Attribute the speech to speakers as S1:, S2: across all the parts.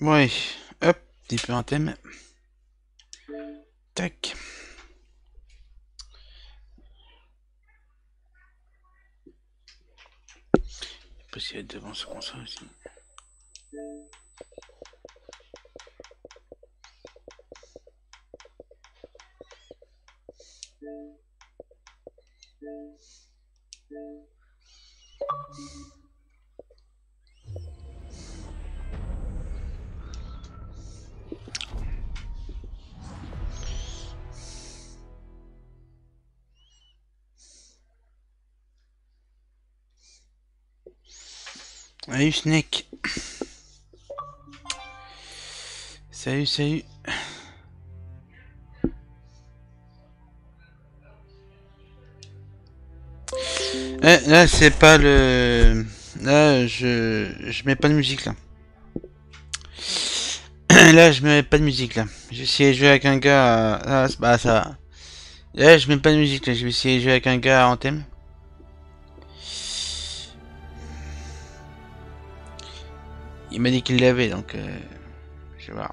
S1: Ouais, hop, petit peu un thème. Tac. Possible être devant ce console aussi. Salut Snake. Salut, salut. Eh, là, c'est pas le... Là, je... Je mets pas de musique, là. là, je mets pas de musique, là. J'ai essayé de jouer avec un gars... Ah, bah, ça. Là, je mets pas de musique, là. Je vais essayer de jouer avec un gars en thème. Il m'a dit qu'il l'avait, donc... Euh, je vais voir.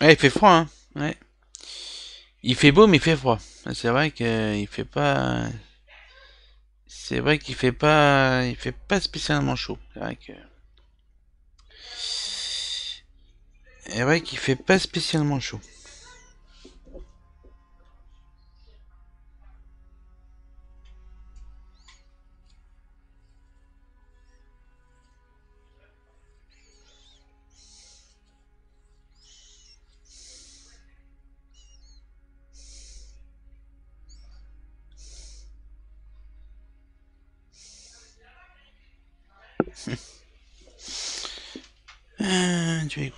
S1: Ouais, il fait froid, hein. Ouais. Il fait beau, mais il fait froid. C'est vrai qu'il fait pas. C'est vrai qu'il fait pas. Il fait pas spécialement chaud. C'est vrai que. C'est vrai qu'il fait pas spécialement chaud.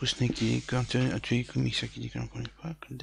S1: Euh, tu as écouté Snake quand tu as écouté Mixer qui dit qu'on ne connaît pas, comme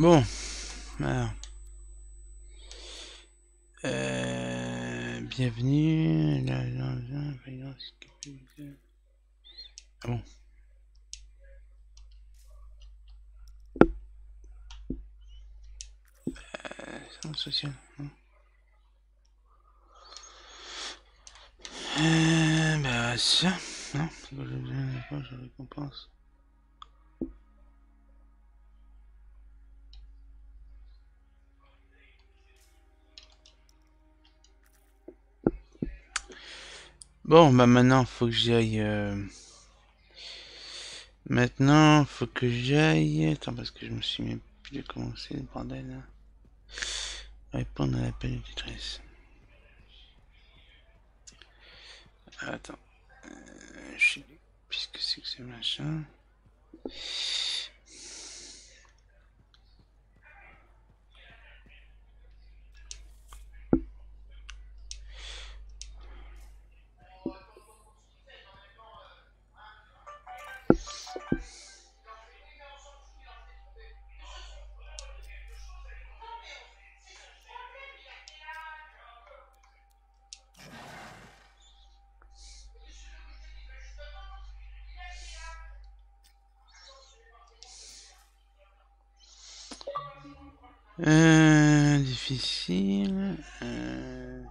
S1: Bon. Alors. Euh, bienvenue. Ah bon. Euh, social. Hein. Euh, bah ça, non, je récompense. Bon, bah maintenant, faut que j'aille... Euh... Maintenant, faut que j'aille... Attends, parce que je me suis mis plus de commencer, le bordel. Répondre à l'appel de détresse. Attends. Euh, je sais puisque c'est que c'est machin. Euh, difficile. Euh,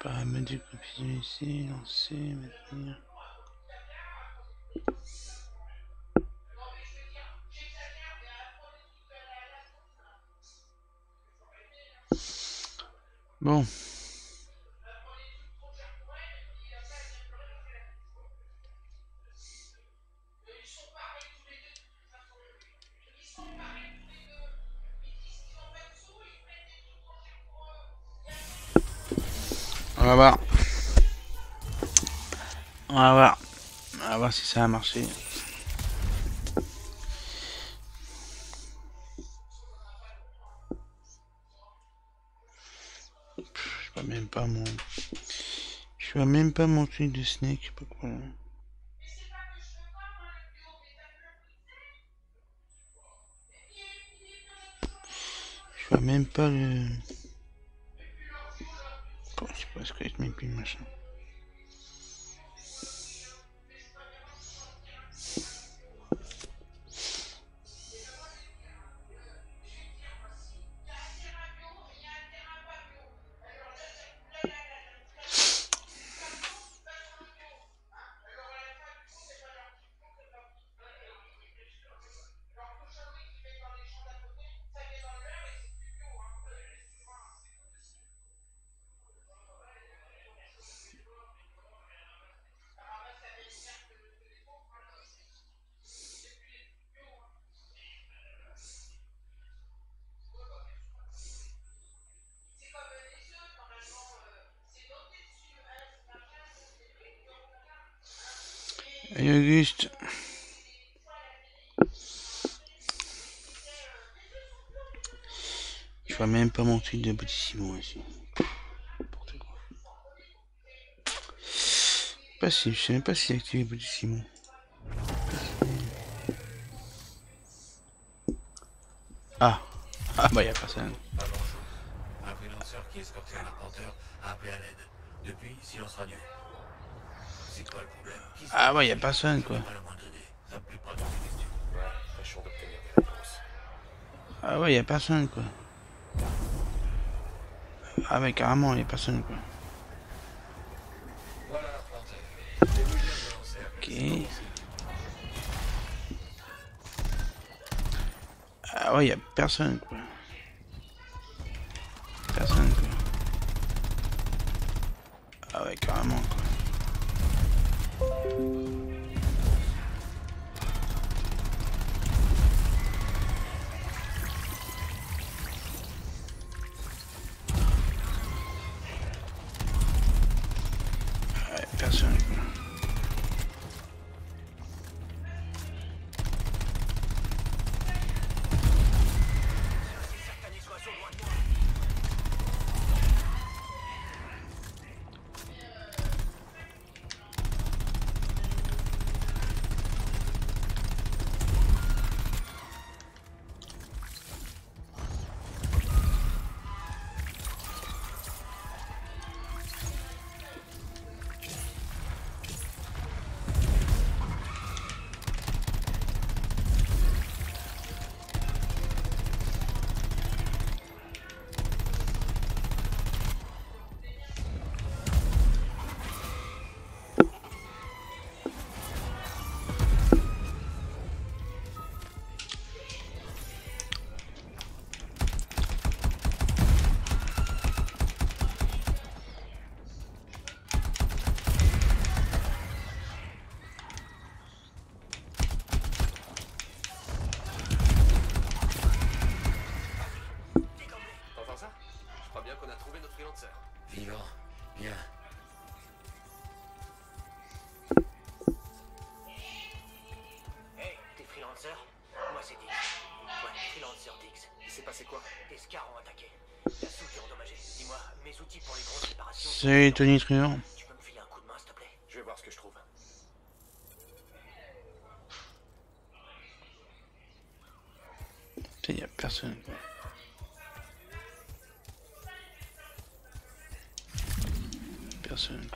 S1: Paramètres du copier ici, lancer, maintenir. Bon. Ça a marché. Je vois même pas mon... Je vois même pas mon truc de snake, pas. Je vois même pas le... Bon, je sais pas ce que je mets plus machin? Je vois même pas mon truc de petit Simon ici. Pas si, je sais même pas si activé petit Simon. Ah. Ah bah y'a personne.
S2: Ah bonjour. Un freelanceur qui escortait un arpenteur a appelé à l'aide. Depuis, silence radio. C'est quoi le problème? Qui
S1: Ah bah y'a personne quoi. Ah ouais y'a personne quoi. Ah ouais carrément y'a personne quoi. Ok. Ah ouais, y a personne quoi. Salut Tony Truant.
S3: Tu peux me filer un coup de main, s'il te plaît?
S4: Je vais voir ce que je trouve.
S1: Il y a personne quoi. Personne.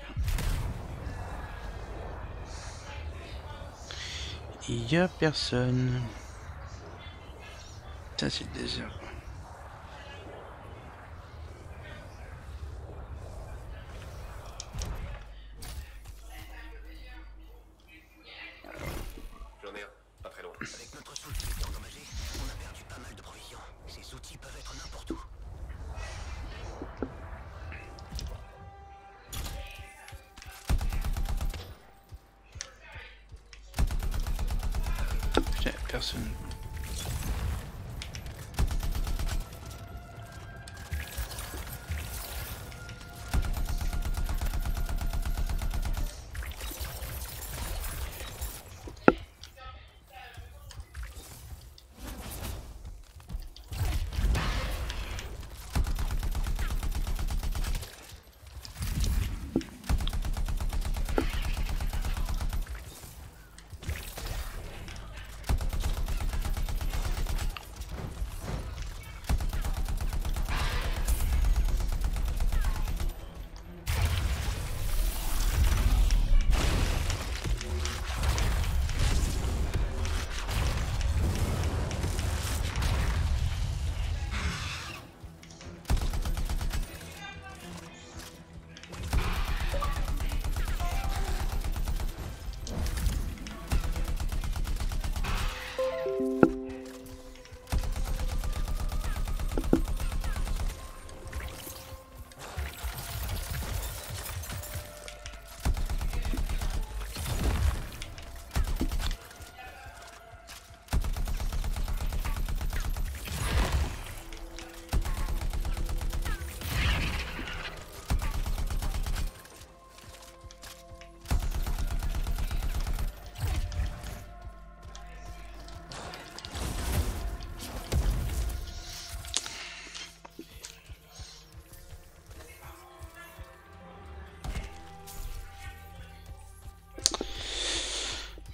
S1: Il y a personne. Ça c'est le désert quoi.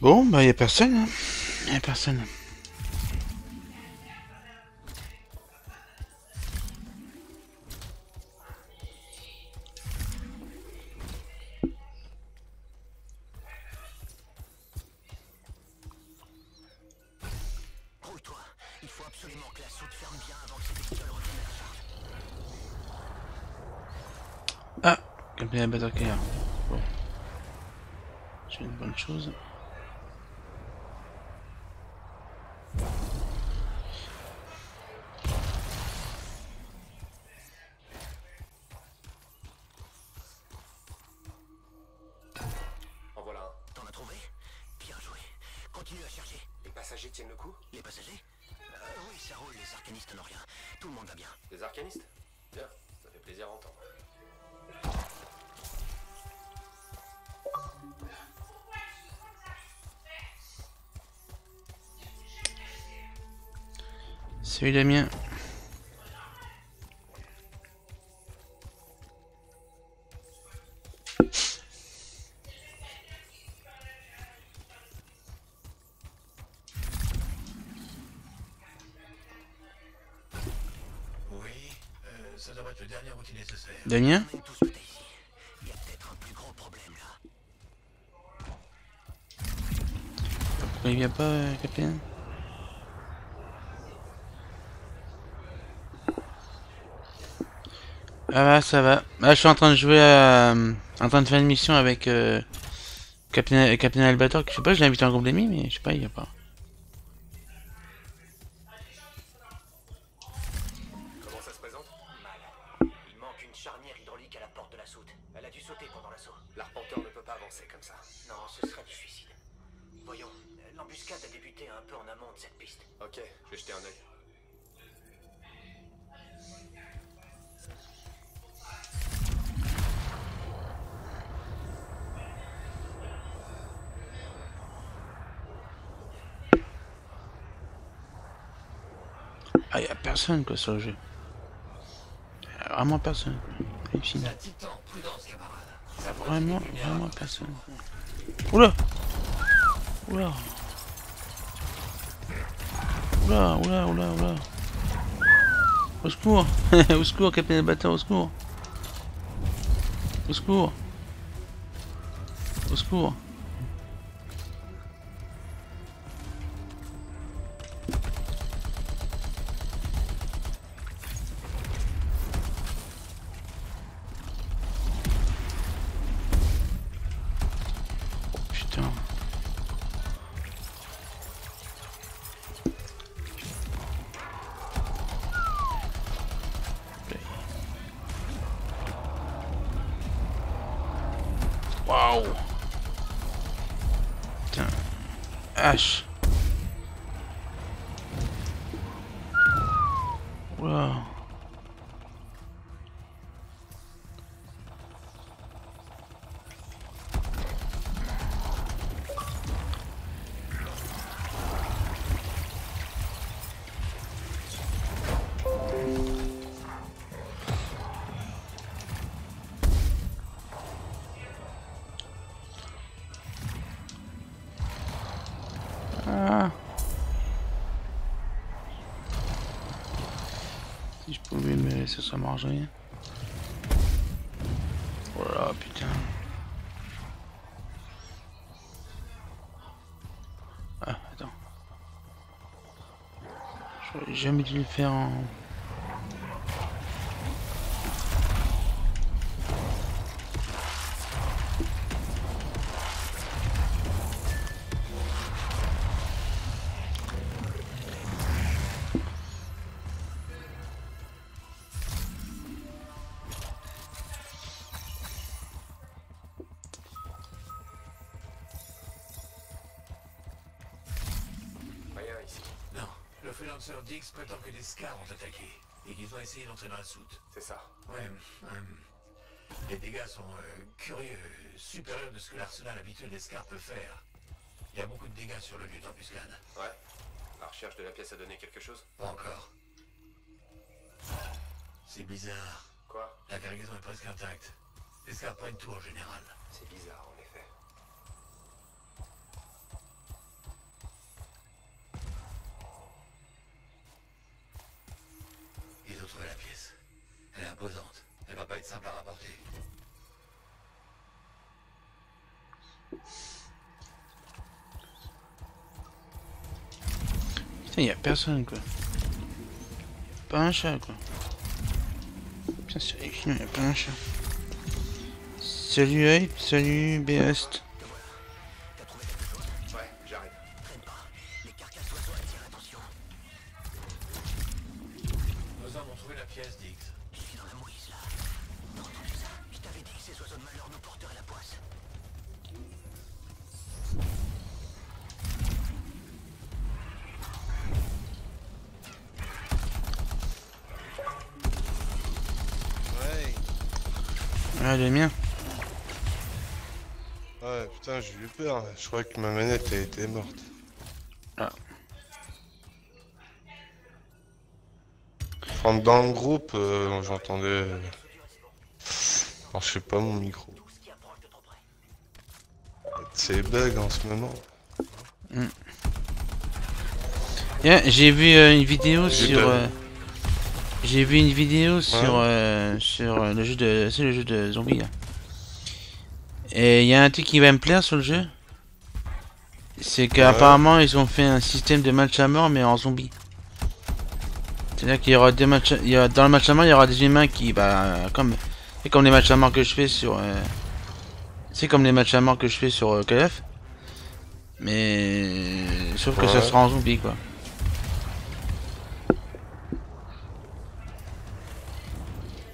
S1: Bon, bah y a personne. Hein. Y a personne.
S2: Nécessaire.
S1: Damien
S3: peut-être ici. Il y a peut-être un plus gros problème là.
S1: Pourquoi il vient pas, euh, capitaine Ah bah ça va. Là je suis en train de jouer à... euh, en train de faire une mission avec euh, Capitaine, Capitaine Albator. Je sais pas, je l'ai invité en groupe d'amis, mais je sais pas, il y a pas. Sur jeu. Vraiment personne. Vraiment, vraiment personne. Oula Oula Oula, oula, oula, oula. Au secours Au secours, capitaine Albator, au secours Au secours Au secours Oula. Laisser ça marcher. Voilà, putain. Ah, attends. J'aurais jamais dû le faire en...
S2: Dix prétend que des scars ont attaqué et qu'ils ont essayé d'entrer dans la soute.
S4: C'est ça.
S2: Ouais, euh, les dégâts sont euh, curieux, supérieurs de ce que l'arsenal habituel des scars peut faire. Il y a beaucoup de dégâts sur le lieu d'embuscade.
S4: Ouais. La recherche de la pièce a donné quelque chose?
S2: Pas encore. C'est bizarre.
S4: Quoi?
S2: La cargaison est presque intacte. Les scars prennent tout en général.
S4: C'est bizarre,
S1: Putain, y a personne quoi. Pas un chat quoi. Putain, sérieux, y a pas un chat. Salut Hype, salut Beast.
S5: Peur. Je crois que ma manette a été morte.
S1: Ah.
S5: Enfin, dans le groupe, euh, j'entendais. Alors, je sais pas mon micro. C'est bug en ce moment.
S1: J'ai vu euh, une vidéo sur. J'ai vu une vidéo sur sur euh, le jeu de c'est le jeu de zombies là. Et il y a un truc qui va me plaire sur le jeu. C'est qu'apparemment ils ont fait un système de match à mort mais en zombie. C'est-à-dire qu'il y aura des matchs, il y dans le match à mort il y aura des humains qui bah comme c'est comme les matchs à mort que je fais sur euh, c'est comme les matchs à mort que je fais sur euh, Call of. Mais sauf que ça
S5: Ouais.
S1: sera en zombie quoi.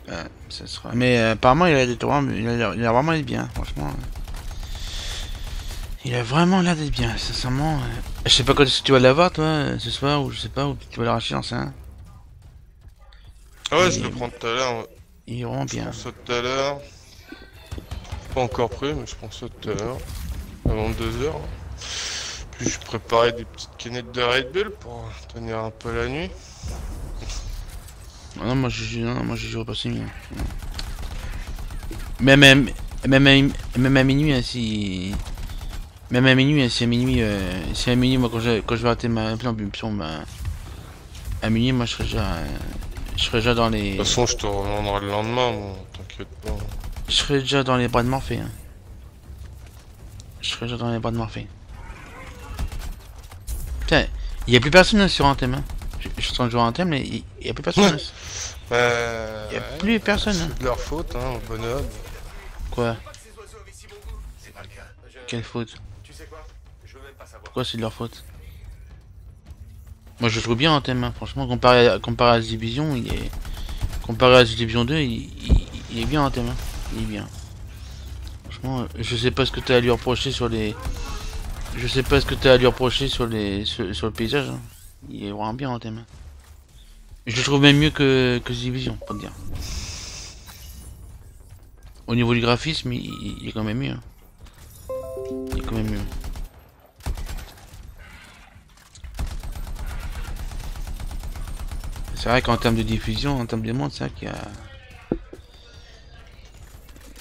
S1: Ouais, ça sera. Mais euh, apparemment, il a d'être vraiment, il a il a vraiment l'air bien, franchement. Il a vraiment l'air d'être bien, sincèrement. euh. Je sais pas quand est-ce que tu vas l'avoir, toi, euh, ce soir, ou je sais pas, ou tu vas l'arracher dans ça.
S5: Ah ouais,
S1: Et-
S5: je le prends tout à l'heure.
S1: Il est vraiment
S5: Je
S1: bien.
S5: prends ça tout à l'heure. Pas encore prêt, mais je prends ça tout à l'heure. Avant deux heures. Puis je préparais des petites canettes de Red Bull pour tenir un peu la nuit.
S1: Ah Non, moi je joue, non, moi je joue pas si bien. Même, même, à, même à minuit, hein, si. Même à minuit, hein, si à minuit, euh, si à minuit, moi quand je, quand je vais arrêter ma impulsion, bah, à minuit, moi je serai déjà, euh, je serai déjà dans les,
S5: De toute façon, je te reviendrai le lendemain, bon, t'inquiète pas.
S1: je serai déjà dans les bras de Morphée. Hein. Je serai déjà dans les bras de Morphée. Putain, il y a plus personne hein, sur un thème. Hein. Je, je suis en train de jouer un thème, mais il il y a plus personne.
S5: Euh,
S1: Il a
S5: ouais,
S1: plus personne.
S5: c'est de leur faute, hein, bonhomme.
S1: Quoi Quelle faute
S4: Tu sais quoi? Je veux même pas savoir.
S1: Pourquoi c'est de leur faute? Moi je trouve bien thème, hein. franchement comparé à, comparé à The Division, il est comparé à The Division 2, il, il- il est bien thème, hein. il est bien. Franchement, euh, je sais pas ce que t'as à lui reprocher sur les, je sais pas ce que t'as à lui reprocher sur les sur, sur le paysage. hein. Il est vraiment bien un thème. Je le trouve même mieux que, que The Division, pour te dire. Au niveau du graphisme, il, il est quand même mieux. Il est quand même mieux. C'est vrai qu'en termes de diffusion, en termes de monde, c'est vrai qu'il y a...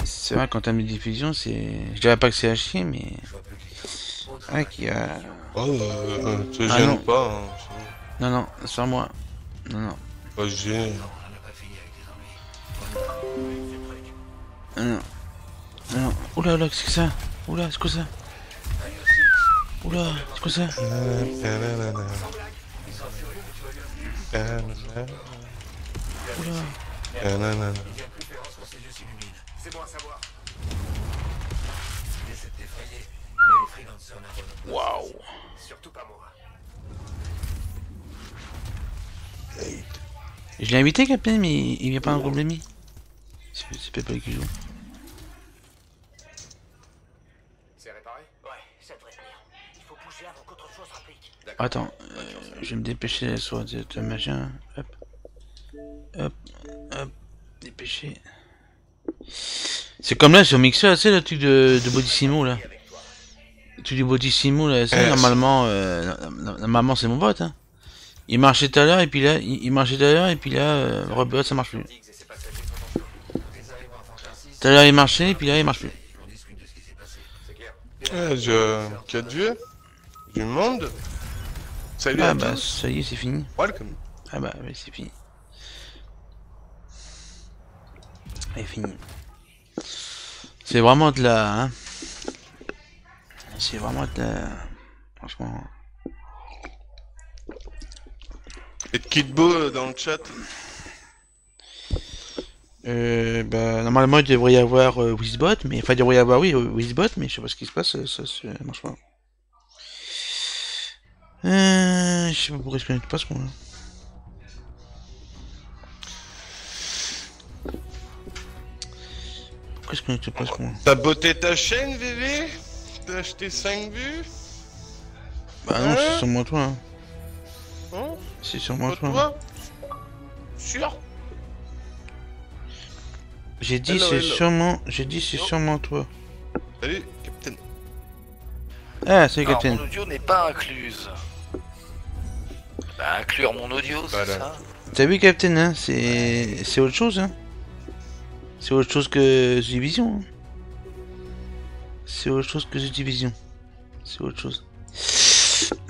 S1: C'est vrai qu'en termes de diffusion, c'est... Je dirais pas que c'est à chier, mais... C'est vrai qu'il y a...
S5: Oh, euh, te
S1: Ah
S5: gêne
S1: non.
S5: pas. Hein.
S1: Non, non, sans moi. Non, non.
S5: Pas se
S1: non. Oula, oula, qu'est-ce que ça Oula, c'est quoi ça? Oula, c'est quoi ça? Oula. Waouh. Je l'ai invité, Captain, mais il vient pas un groupe d'amis. C'est qui joue. Attends, euh, je vais me dépêcher sur ce machin. Hop. Hop. Hop. Dépêcher. C'est comme là sur Mixer, tu sais le truc de, de Bodissimo là. Le truc du Bodissimo là, ça,
S5: Euh,
S1: normalement, euh, no- no- normalement c'est mon bot. Hein. Il marchait tout à l'heure et puis là, il, il marchait tout à l'heure et puis là, euh, Robert ça marche plus. Tout à l'heure il marchait et puis là il marche plus.
S2: de.
S4: C'est.
S5: Ouais, je... Quatre vieux Du monde Salut
S1: Ah
S5: à
S1: bah
S5: tous
S1: ça y est c'est fini.
S5: Welcome
S1: Ah bah c'est fini. C'est fini. C'est vraiment de la... Hein c'est vraiment de la... Franchement...
S5: Et de Kidbo euh, dans le chat
S1: Euh, bah, normalement il devrait y avoir euh, Wizbot, mais... Enfin il devrait y avoir, oui, euh, Wizbot, mais je sais pas ce qui se passe, ça, ça, ça marche pas. Euh, je sais pas pourquoi je ne pas ce moi. Pourquoi je connecte pas ce moi
S5: T'as botté ta chaîne, VV T'as acheté 5 vues?
S1: Bah non, c'est sûrement toi. Hein.
S5: Hein?
S1: C'est sûrement toi.
S5: toi? Sûr?
S1: J'ai dit c'est sûrement, j'ai dit c'est sûrement toi.
S5: Salut, Captain.
S1: Ah, salut
S6: Alors,
S1: Captain.
S6: mon audio n'est pas incluse. Bah, inclure mon audio, c'est
S5: Voilà.
S6: ça
S1: T'as vu Captain hein C'est c'est autre chose hein. C'est autre chose que The Division. hein. C'est autre chose que The Division. C'est autre chose.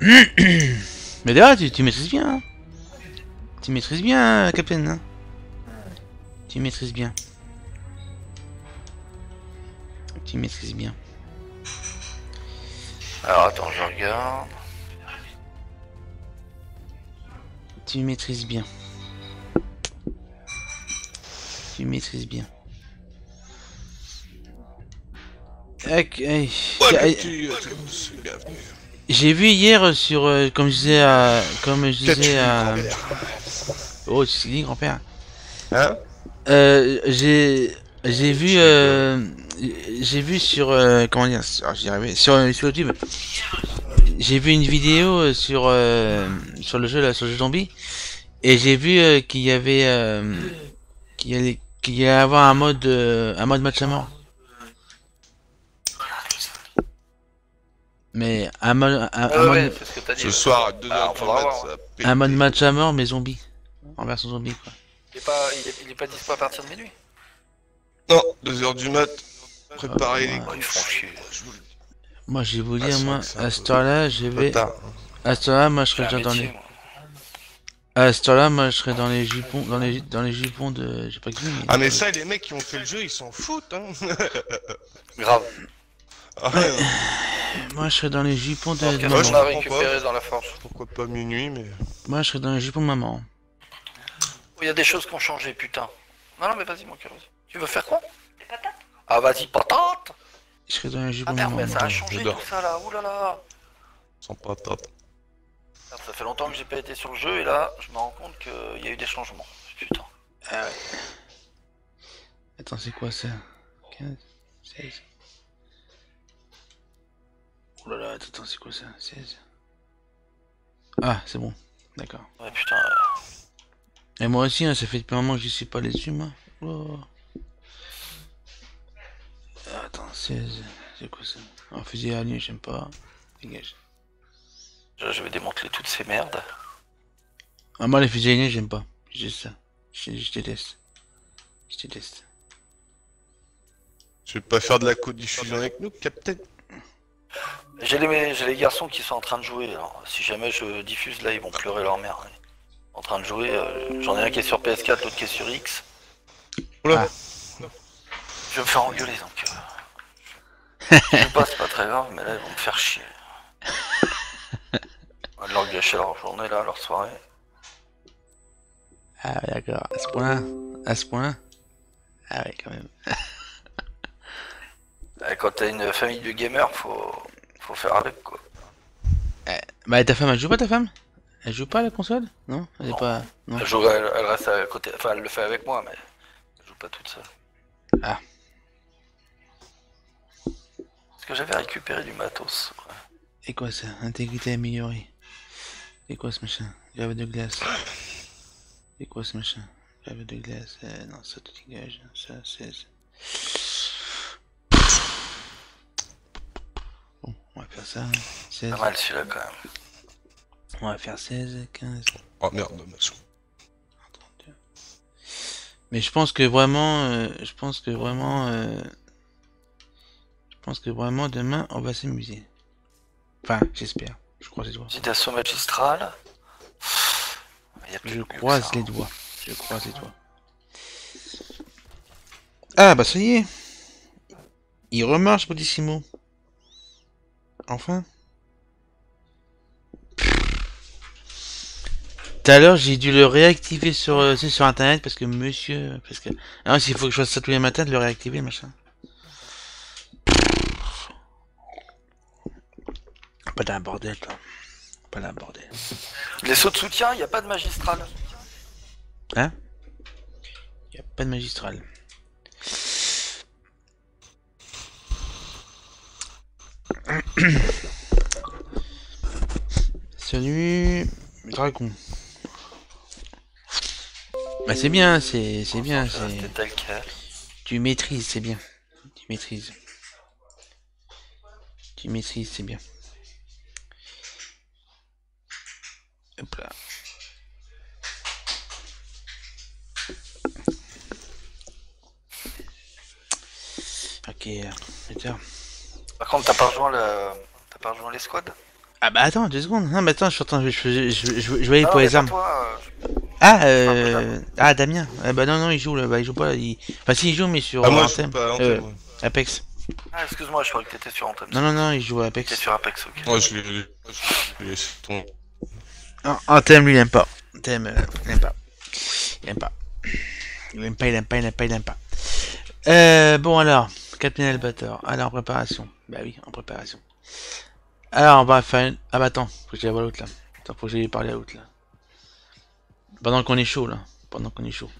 S1: Mais d'ailleurs tu, tu maîtrises bien. Hein. Tu maîtrises bien hein, Captain hein. Tu maîtrises bien. Tu maîtrises bien.
S6: Alors, attends, je regarde.
S1: Tu maîtrises bien. Tu maîtrises bien.
S5: Bienvenue.
S1: J'ai vu hier sur, euh, comme je disais à, comme je disais à,
S5: grand-père
S1: oh, dis grand-père.
S5: Hein?
S1: Euh, j'ai, j'ai vu, euh, j'ai vu sur, euh, comment dire, sur, j'y arrivais, sur, euh, sur YouTube. J'ai vu une vidéo euh, sur, euh, sur le jeu là, sur le jeu zombie, et j'ai vu euh, qu'il y avait, euh, qu'il y allait, qu'il y allait avoir un mode, euh, un mode match à mort. Mais un mode, un, un
S6: Ah
S1: mode-
S6: ouais, ce
S5: soir à 2h
S6: Ah,
S1: un mode match à mort mais zombie. En version zombie quoi.
S6: Il est pas, il est, il est pas dispo à partir de minuit?
S5: Non, 2h du mat. Préparez les
S1: Ouais.
S6: Oh,
S5: coups. Je vous le.
S1: Moi, je vais vous
S5: Ah,
S1: dire, moi, à cette heure-là, je vais. À cette heure-là, moi, je
S6: J'ai
S1: serais déjà dans les. À cette heure-là, moi, je serais dans les jupons, dans les, dans les jupons de, je sais pas qui. Mais...
S5: Ah mais ça, les mecs qui ont fait le jeu, ils s'en foutent, hein
S6: Grave.
S5: Ah ouais.
S1: Moi, je serais dans les jupons de, de
S5: moi, je comprends
S6: récupéré dans la forge
S5: Pourquoi pas minuit, mais...
S1: Moi, je serais dans les jupons de maman.
S6: Oh, Il y a des choses qui ont changé, putain. Non, non, mais vas-y, mon cœur. Tu veux faire quoi? Des patates Ah, vas-y, patate
S1: Je serais dans les jupons
S6: Ah
S1: de
S6: merde, mais ça a changé tout ça là. Ouh là là.
S5: Sans patate.
S6: Ça fait longtemps que j'ai pas été sur le jeu et là, je me rends compte qu'il y a eu des changements. Putain.
S1: Ah ouais. Attends, c'est quoi ça? 15, 16. Oh là là, attends, c'est quoi ça? 16. Ah, c'est bon. D'accord.
S6: Ouais, putain. euh,
S1: Et moi aussi, hein, ça fait depuis un moment que je suis pas dessus, moi. Oh. Attends, 16. C'est quoi ça Un fusil à j'aime pas. Dégage.
S6: Je vais démanteler toutes ces merdes.
S1: Ah, moi, les fusils à j'aime pas. Juste ça. Je, je déteste. Je déteste.
S5: Tu veux pas faire de la co-diffusion avec nous, Captain?
S6: J'ai les, j'ai les garçons qui sont en train de jouer. Alors, si jamais je diffuse là, ils vont pleurer leur mère. En train de jouer, euh, j'en ai un qui est sur PS4, l'autre qui est sur X.
S5: Oula.
S6: Je vais me faire engueuler donc. Je sais pas, c'est pas très grave, mais là ils vont me faire chier. On va leur gâcher leur journée là, leur soirée.
S1: Ah, ouais, d'accord. À ce point-là À ce point-là Ah, ouais, quand même.
S6: Quand t'as une famille de gamers, faut, faut faire avec quoi.
S1: Bah, ta femme, elle joue pas ta femme? Elle joue pas à la console? Non? Elle est
S6: Non.
S1: pas. Non.
S6: Elle, joue- elle- elle reste à côté, enfin elle le fait avec moi, mais elle joue pas toute seule.
S1: Ah.
S6: Que j'avais récupéré du matos.
S1: Et quoi ça Intégrité améliorée. Et quoi ce machin Grave de glace. Et quoi ce machin Grave de glace. Euh, non, ça te dégage. Ça, 16. Bon, on va faire ça. 16.
S6: Pas mal celui-là quand même.
S1: On va faire 16, 15,
S5: Oh merde, dommage.
S1: 32. Mais je pense que vraiment, euh, je pense que vraiment, euh, pense que vraiment demain on va s'amuser. Enfin, j'espère. Je croise les doigts.
S6: Petit assaut magistral.
S1: Je croise
S6: ça,
S1: les
S6: hein.
S1: doigts. Je croise les doigts. Ah bah ça y est. Il remarche Bodissimo. Enfin. Tout à l'heure j'ai dû le réactiver sur, euh, sur internet parce que monsieur... Parce que... Ah s'il faut que je fasse ça tous les matins de le réactiver machin. Pas d'un bordel toi. Pas d'un bordel.
S6: Les sauts de soutien, y a pas de magistral.
S1: Hein? Y a pas de magistral. Salut, dragon. Bah c'est bien, c'est c'est bien, c'est tu maîtrises, c'est bien. Tu maîtrises. Tu maîtrises, c'est bien. Hop là. Ok, putain.
S6: Par contre, t'as pas rejoint le... T'as pas rejoint les squads?
S1: Ah bah attends, deux secondes. Non, mais attends, je suis en train de... Je, je, je, voyais pour les armes.
S6: toi, euh,
S1: Ah, euh... Ah, Damien. Ah bah non, non, il joue là. Bah, il joue pas. Il... Enfin, si, il joue, mais sur
S5: Ah, moi,
S1: euh, Anthem.
S5: pas
S1: Euh,
S5: ouais.
S1: Apex.
S6: Ah, excuse-moi, je croyais que t'étais sur Anthem.
S1: Non, non, non, il joue à
S6: T'es
S1: Apex.
S6: sur Apex, ok.
S5: Moi, je l'ai je l'ai.
S1: Ah, Anthem, lui, il aime pas. Anthem, euh, il aime pas. Il aime pas. Il aime pas, il aime pas, il aime pas, il aime pas. Euh, bon alors, Captain Albator. Alors, en préparation. Bah oui, en préparation. Alors, on va faire une... Ah bah attends, faut que j'aille voir l'autre là. Attends, faut que j'aille parler à l'autre là. Pendant qu'on est chaud là. Pendant qu'on est chaud.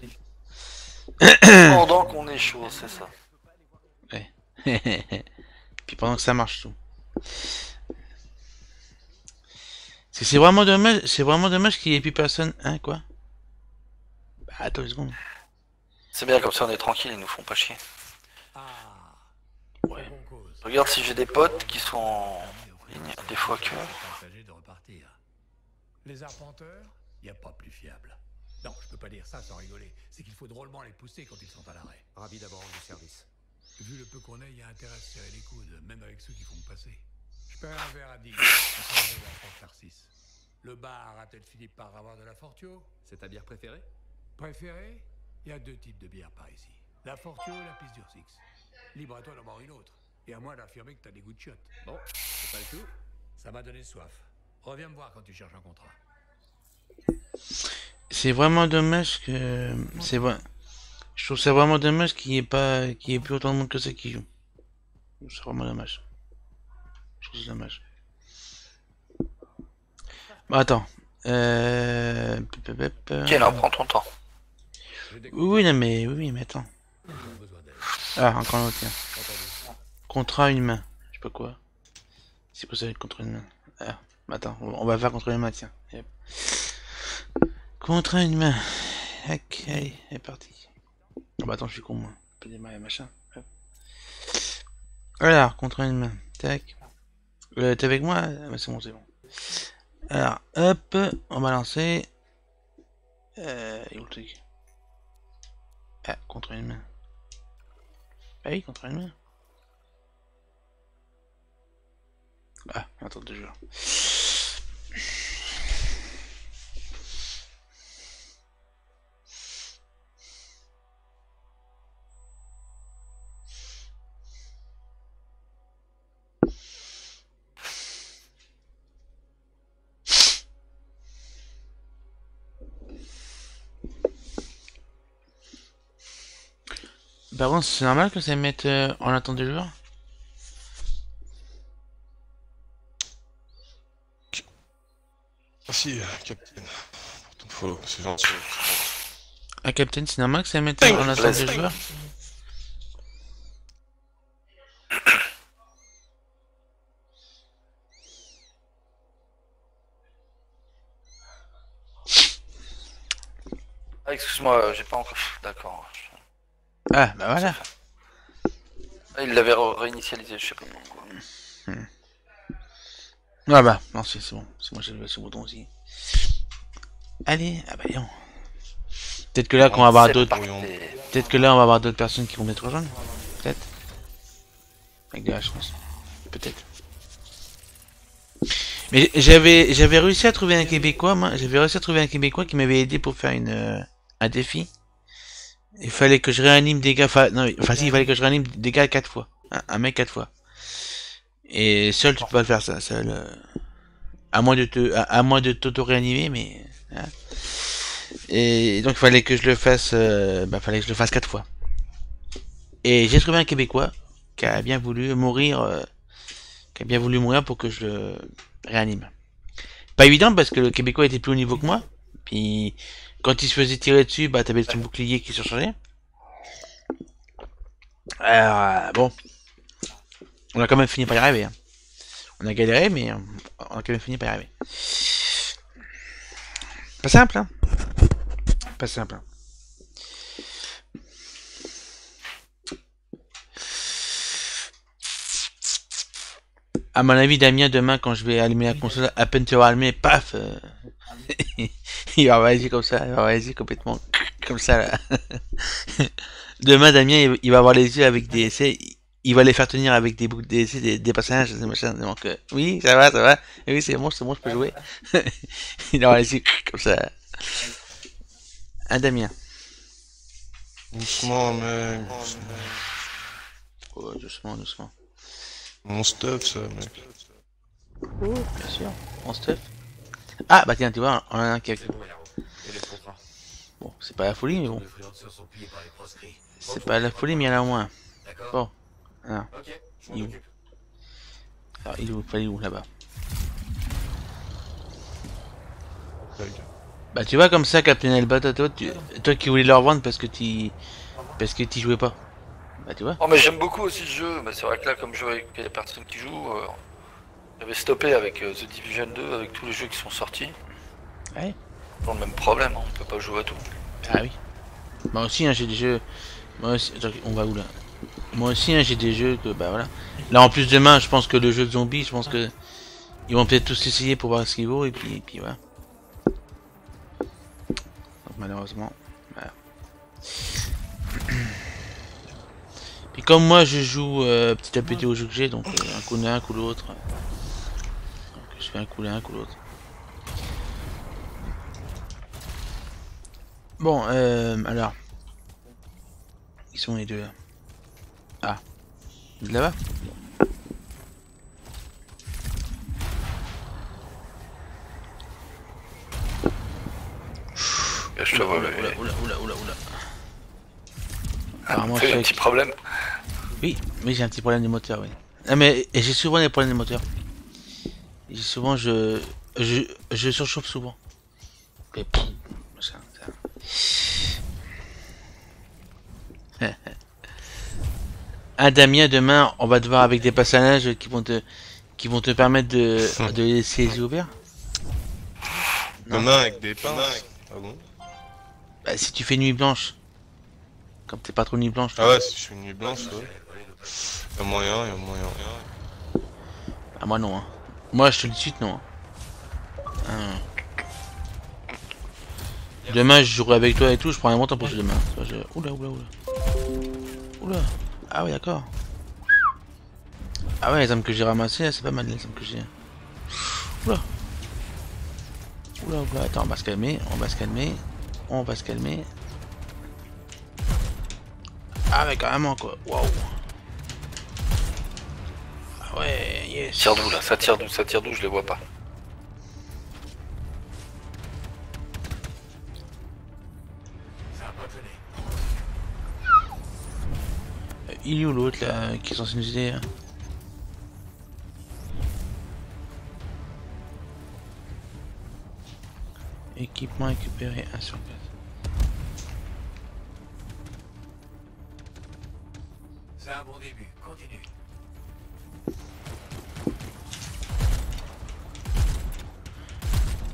S6: Pendant qu'on est chaud, c'est ça.
S1: Puis pendant que ça marche tout. C'est vraiment dommage, c'est vraiment dommage qu'il n'y ait plus personne. Hein, quoi Bah attends une seconde.
S6: C'est bien, comme ça on est tranquille, ils nous font pas chier.
S1: Ouais.
S6: Regarde si j'ai des potes qui sont en ligne, des fois que...
S2: Les arpenteurs, y a pas plus fiable. Non, je peux pas dire ça sans rigoler. C'est qu'il faut drôlement les pousser quand ils sont à l'arrêt.
S4: Ravi d'avoir rendu service.
S2: Vu le peu qu'on a, y a intérêt à se serrer les coudes, même avec ceux qui font me passer. Paierai un verre à 10. On s'en va à Fort Tarsis. Le bar a-t-elle fini par avoir de la Fortio
S4: C'est ta bière préférée?
S2: Préféré Il y a deux types de bières par ici. La Fortio et la Pisse Dursix. Libre à toi d'en boire une autre. Et à moi d'affirmer que t'as des goûts de chiottes.
S4: Bon, c'est pas le tout.
S2: Ça m'a donné soif. Reviens me voir quand tu cherches un contrat.
S1: C'est vraiment dommage que. C'est vrai. Je trouve ça vraiment dommage qu'il n'y ait pas. qu'il y ait plus autant de monde que ça qui joue. C'est vraiment dommage. Je trouve ça dommage. Bon, attends. Euh.
S6: Ok, là, prends ton temps.
S1: Oui, non, mais. Oui, mais attends. Ah, encore un autre, tiens. Contrat une main. Je sais pas quoi. C'est quoi ça, contre une main Ah, attends, on va faire contre une main, tiens. Yep. Contre une main. ok, c'est parti. Ah bah attends, je suis con, moi. Je peux démarrer machin. Hop. Alors, contre une main. Tac. Euh, T'es avec moi Ah, C'est bon, c'est bon. Alors, hop, on va lancer. Euh, où le truc? Ah, contre une main. Ah oui, contre une main. Ah, attends deux jours. Par contre, c'est normal que ça mette euh, en attente des joueurs?
S5: Merci, euh, Captain. Pour ton follow, c'est gentil.
S1: Ah, Captain, c'est normal que ça mette en attente des joueurs?
S6: Ah, excuse-moi, euh, j'ai pas encore. D'accord.
S1: Ah, bah voilà.
S6: Ah, il l'avait réinitialisé, je sais pas pourquoi.
S1: Ah bah, non, c'est bon. C'est moi j'ai levé ce bouton aussi. Allez, ah bah non. Peut-être que là, qu'on va avoir d'autres. Peut-être que là, on va avoir d'autres personnes qui vont mettre rejoindre. Peut-être. Avec de la chance. Peut-être. Mais j'avais j'avais réussi à trouver un Québécois, moi. J'avais réussi à trouver un Québécois qui m'avait aidé pour faire une euh, un défi. Il fallait que je réanime des gars. Enfin, non, enfin si, il fallait que je réanime des gars quatre fois. Un, mec quatre fois. Et seul, tu peux pas le faire ça. Seul. euh, à moins de te, à, moins de t'auto-réanimer, mais. hein. Et donc il fallait que je le fasse, euh, bah fallait que je le fasse quatre fois. Et j'ai trouvé un Québécois qui a bien voulu mourir, euh, qui a bien voulu mourir pour que je le réanime. Pas évident parce que le Québécois était plus haut niveau que moi. Puis quand il se faisait tirer dessus, bah t'avais son bouclier qui surchargeait. Euh, bon, on a quand même fini par y arriver. hein. On a galéré, mais on on a quand même fini par y arriver. Pas simple, hein Pas simple. hein. À mon avis, Damien, demain, quand je vais allumer la console, à peine tu vas allumer, paf euh, Il va réagir comme ça, il va réagir complètement comme ça, là. demain, Damien, il- va avoir les yeux avec des essais, il va les faire tenir avec des boucles des, des, des personnages, des machins, donc, euh, oui, ça va, ça va, Et oui, c'est bon, c'est bon, je peux jouer. il aura les yeux comme ça. Un Damien?
S5: Doucement, mec.
S1: Oh, doucement, doucement.
S5: Mon stuff, ça, mec.
S1: Bien sûr, on stuff. Ah, bah tiens, tu vois, on en a un qui a...
S4: Bon, le
S1: c'est pas la folie, mais bon. C'est pas la folie, mais il y en a au moins.
S4: D'accord
S1: Bon. Alors, Il est où alors il est où, fallait où, là-bas. Bah tu vois, comme ça, Captain Elba, toi, toi, tu- toi qui voulais leur vendre parce que tu... Parce que tu jouais pas. Bah tu vois.
S6: Oh mais j'aime beaucoup aussi ce jeu, mais c'est vrai que là comme je vois avec les personnes qui jouent, euh, j'avais stoppé avec euh, The Division 2, avec tous les jeux qui sont sortis.
S1: Ouais.
S6: Ils ont le même problème, hein, on peut pas jouer à tout.
S1: Ah oui. Moi aussi, hein, j'ai des jeux... Moi aussi... Attends, on va où, là? Moi aussi, hein, j'ai des jeux que... Bah voilà. Là, en plus, demain, je pense que le jeu de zombies, je pense que... Ils vont peut-être tous essayer pour voir ce qu'il vaut, et puis, et puis voilà. Donc, malheureusement... Voilà. Puis comme moi, je joue euh, petit à petit au jeu que j'ai, donc euh, un coup l'un, un coup l'autre. Fais un coup l'un, un coup l'autre. Bon, euh, alors. Ils sont les deux là. Ah. De là-bas
S6: Je te vois,
S1: oula,
S6: mais-
S1: oula, oula, oula, oula.
S6: Ah,
S1: je
S6: un petit problème.
S1: Oui, mais j'ai un petit problème de moteur, oui. Ah, mais j'ai souvent des problèmes de moteur. Souvent, je, je, je surchauffe souvent. Et pff, machin, ça. Ah Damien, demain, on va te voir avec des personnages qui vont te, qui vont te permettre de, de laisser les yeux ouverts. Non.
S5: Demain avec des pinces. Ah bon
S1: Bah, si tu fais nuit blanche. Comme t'es pas trop nuit blanche.
S5: Ah ouais, si je fais nuit blanche, ouais. Y'a moyen, y'a moyen.
S1: Ah, moi non. Hein. Moi, je te le dis de suite, non. Hein. Demain, je jouerai avec toi et tout. Je prends un montant pour jouer demain. Je- Oula, oula, oula. Oula. Ah, ouais, d'accord. Ah, ouais, les armes que j'ai ramassées, c'est pas mal les armes que j'ai. Oula. Oula, oula. Attends, on va se calmer. On va se calmer. On va se calmer. Ah, mais carrément, quoi. Waouh. Ah, ouais, yes.
S6: Tire d'où là Ça tire d'où Ça tire d'où Je les vois pas.
S2: Ça a pas tenu.
S1: Il est où l'autre là qui est censé nous aider Équipement récupéré, 1 sur 4.
S2: C'est un bon début. Continue.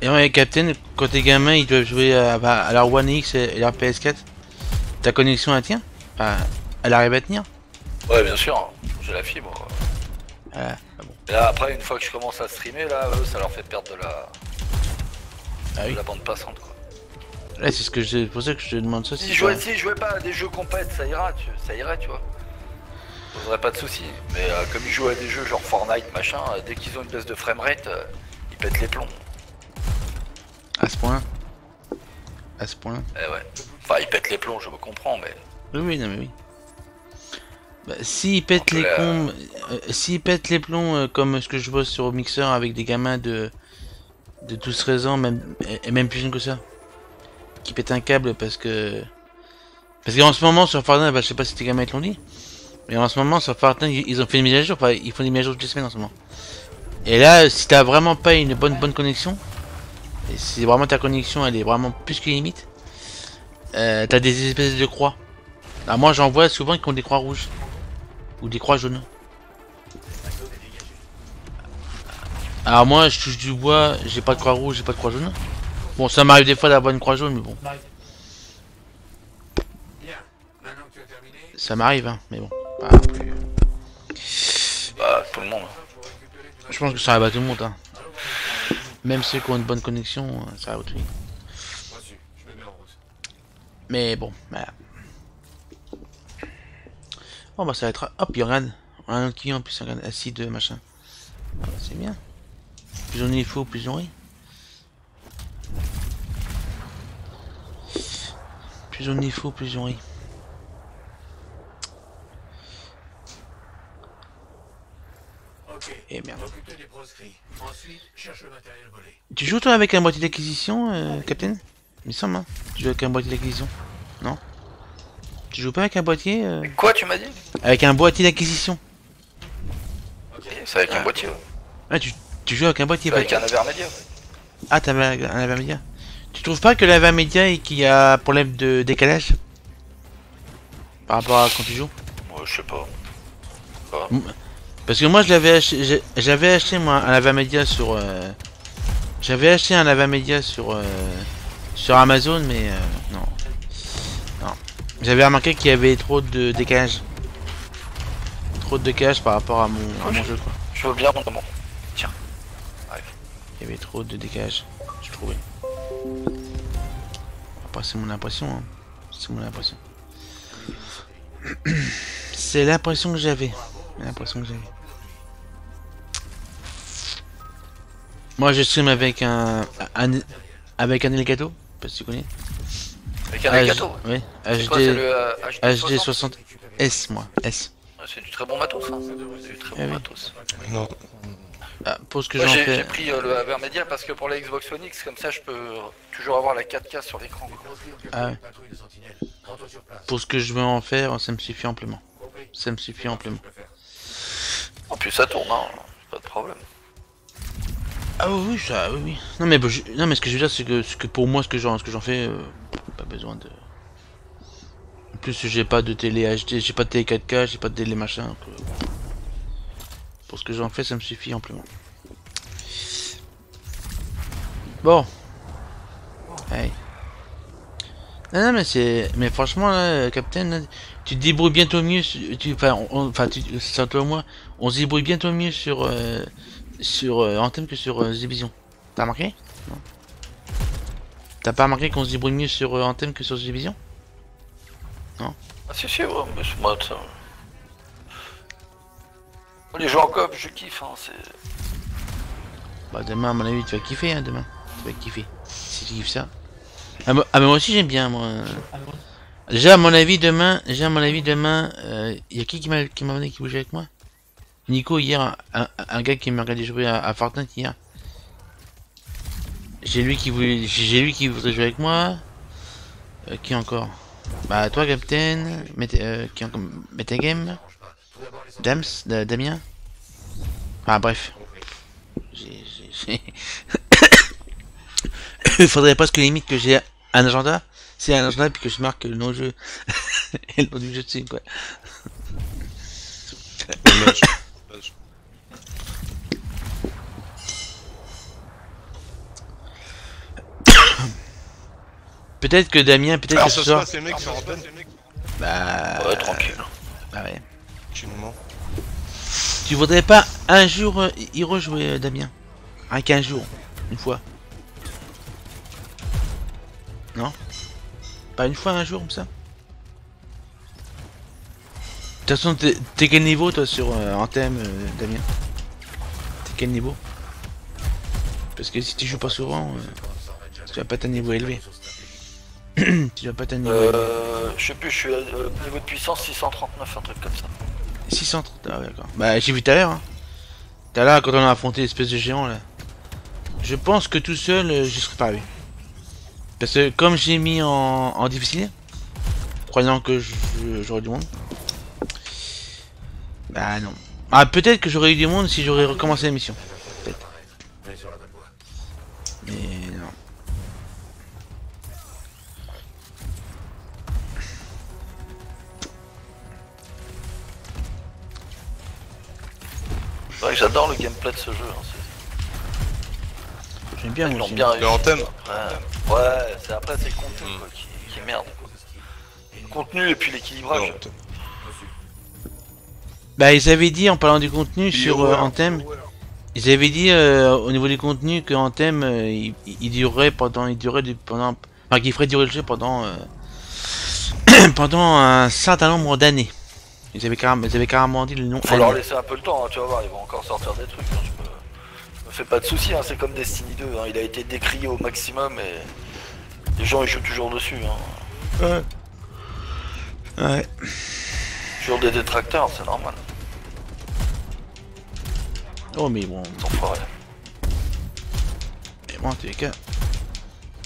S1: Et ouais, Captain, quand t'es gamin, ils doivent jouer à, à- leur One X et leur PS4. Ta connexion elle tient? Enfin, elle arrive à tenir?
S6: Ouais, bien sûr. J'ai la fibre.
S1: Ah, bon.
S6: Et là, après, une fois que je commence à streamer, là, eux, ça leur fait perdre de la,
S1: Ah
S6: de
S1: oui.
S6: la bande passante. Quoi.
S1: Là, c'est ce que je, pour ça que je te demande ça.
S6: Si jouais,
S1: pas-
S6: si je jouais pas à des jeux compètes, ça ira, tu, ça irait, tu vois. Ça poserait pas de soucis. Mais euh, comme ils jouent à des jeux genre Fortnite, machin, euh, dès qu'ils ont une baisse de framerate, euh, ils pètent les plombs.
S1: À ce point À ce point
S6: Eh ouais. Enfin, ils pètent les plombs, je me comprends, mais.
S1: Oui, oui, non, mais oui. Bah, s'ils pètent
S6: Donc
S1: les euh, s'ils pètent les plombs euh, comme ce que je vois sur Mixer avec des gamins de de 12-13 ans, même et même plus jeunes que ça, qui pètent un câble parce que parce qu'en ce moment sur Fortnite, bah, je sais pas si tes gamins te l'ont dit, mais en ce moment sur Fortnite ils ont fait une mise à jour, enfin, ils font des mises à jour toutes les semaines en ce moment. Et là, si t'as vraiment pas une bonne bonne connexion, et si vraiment ta connexion elle est vraiment plus que limite, euh, t'as des espèces de croix. Ah, moi j'en vois souvent qui ont des croix rouges. Ou des croix jaunes. Alors moi je touche du bois, j'ai pas de croix rouge, j'ai pas de croix jaune. Bon ça m'arrive des fois d'avoir une croix jaune mais bon. Ça m'arrive hein, mais bon. Pas non plus.
S6: Bah, tout le monde.
S1: Je pense que ça arrive à tout le monde hein. Même ceux qui ont une bonne connexion, ça
S4: me mets en route.
S1: Mais bon, voilà. Bon bah ça va être... Hop, il regarde. On a un autre client, plus un regarde assis de machin. Ah, bah, c'est bien. Plus on est faux, plus on rit. Plus on est faux, plus on rit.
S2: ok.
S1: Eh merde.
S2: Des proscrits. Ensuite, cherche le matériel volé.
S1: Tu joues toi avec un boîtier d'acquisition, euh, Captain? Il me semble, hein Tu joues avec un boîtier d'acquisition Non? Tu joues pas avec un boîtier euh,
S6: Quoi, tu m'as dit?
S1: Avec un boîtier d'acquisition
S6: C'est avec un boîtier. ouais.
S1: Ah, tu, tu joues avec un boîtier,
S6: Avec
S1: pas-
S6: un avermédia.
S1: Ah, t'avais un Avermedia. Tu trouves pas que l'Avermedia et qu'il y a problème de décalage? Par rapport à quand tu joues?
S6: Moi, je sais pas.
S1: Parce que moi je l'avais acheté, j'avais acheté moi un Avermedia sur, euh, j'avais acheté un Avermedia sur, euh, sur Amazon, mais euh, non, non. J'avais remarqué qu'il y avait trop de décalage, trop de décalage par rapport à mon, à mon jeu quoi.
S6: Je veux bien mon nom.
S1: Il y avait trop de décalage, je trouvais. Après c'est mon impression, hein. c'est mon impression. C'est l'impression que j'avais, l'impression que j'avais. Moi je stream avec un, un avec un Elgato, parce que tu connais.
S6: Avec un
S1: H-
S6: Elgato.
S1: Oui,
S6: quoi,
S1: HD,
S6: le euh, HD,
S1: HD
S6: 60
S1: 60 S moi, S.
S6: C'est du très bon matos, hein. C'est du très
S1: Ah
S6: bon
S1: oui.
S6: matos.
S5: Non.
S1: Ah, pour ce que
S6: Moi,
S1: j'en
S6: j'ai
S1: fais.
S6: j'ai pris euh, le Avermedia parce que pour la Xbox One X, comme ça, je peux toujours avoir la 4K sur l'écran.
S1: Ah ouais. Pour ce que je veux en faire, ça me suffit amplement. Ça me suffit amplement.
S6: En plus, ça tourne, hein. Pas de problème.
S1: Ah oui, ça, oui, oui. Non mais, je- non mais ce que je veux dire, c'est que, que pour moi, ce que j'en, fais, euh, pas besoin de. En plus, j'ai pas de télé HD, j'ai pas de télé 4K, j'ai pas de télé machin. euh, Pour ce que j'en fais, ça me suffit amplement. Bon. Ah non, mais c'est. Mais franchement, là, Captain, là, tu débrouilles bientôt mieux. Tu... Enfin, enfin tu... toi moi. On se débrouille bientôt mieux sur. euh, Sur euh, Anthem que sur euh, Division. T'as remarqué Non. T'as pas remarqué qu'on se débrouille mieux sur euh, Anthem que sur The Division
S6: Ah si si ouais, mais c'est- moi ça... Moi, Les jeux en coop, je kiffe, hein, c'est...
S1: Bah, demain, à mon avis, tu vas kiffer, hein, demain. Tu vas kiffer. Si tu kiffes ça. Ah, bah, ah, mais moi aussi, j'aime bien, moi. Déjà, à mon avis, demain, déjà, à mon avis, demain, euh, y a qui qui m'a qui m'a qui bougeait avec moi? Nico, hier, un, un, gars qui m'a regardé jouer à, à Fortnite hier. J'ai lui qui voulait, j'ai lui qui voudrait jouer avec moi. Euh, qui encore? Bah, toi, Captain, Meta- euh, qui encore Metagame Dams, Da- Damien Ah, bref. Il faudrait presque limite que j'ai un agenda. C'est un agenda puis que je marque le nom du jeu et le nom du jeu dessus quoi. Peut-être que Damien, peut-être que ce soir.
S5: sur antenne
S1: Bah,
S6: Ouais, tranquille.
S1: bah ouais.
S5: Tranquillement.
S1: Tu voudrais pas un jour euh, y rejouer euh, Damien? Rien qu'un jour, une fois. Non? Pas une fois un jour comme ça? De toute façon, t'es quel niveau toi sur euh, Anthem, euh, Damien? T'es quel niveau? Parce que si tu joues pas souvent, euh, tu vas pas être un niveau élevé. tu vas pas élevé.
S6: Euh, je sais plus, je suis à euh, niveau de puissance 639, un truc comme ça.
S1: 630, ah ouais, d'accord. Bah j'ai vu tout à l'heure. Hein. Tout à l'heure quand on a affronté l'espèce de géant là. Je pense que tout seul euh, je serais pas arrivé. Parce que comme j'ai mis en, en difficile, croyant que j'aurais du monde. Bah non. Ah peut-être que j'aurais eu du monde si j'aurais recommencé la mission. Peut-être. Mais non.
S6: C'est vrai que j'adore le gameplay de ce jeu. Hein,
S1: J'aime bien
S6: Ils l'ont bien
S5: Le
S6: réussi.
S5: antenne
S6: Ouais, ouais c'est après c'est le contenu quoi, qui, qui est merde. quoi. Le contenu et puis l'équilibrage.
S1: Bah ils avaient dit en parlant du contenu sur euh, Anthem, ils avaient dit euh, au niveau du contenu que Anthem euh, il, il durerait pendant il durerait du- pendant enfin qu'il ferait durer le jeu pendant euh, pendant un certain nombre d'années. Ils avaient carrément ils avaient carrément dit le nom.
S6: Faut leur laisser un peu le temps, hein, tu vas voir, ils vont encore sortir des trucs. hein, je, me... je me fais pas de soucis, hein, c'est comme Destiny 2, hein, il a été décrié au maximum et les gens ils jouent toujours dessus. Hein.
S1: Ouais.
S6: Toujours des détracteurs, c'est normal.
S1: Oh mais bon,
S6: Ils sont
S1: mais moi en tous les cas,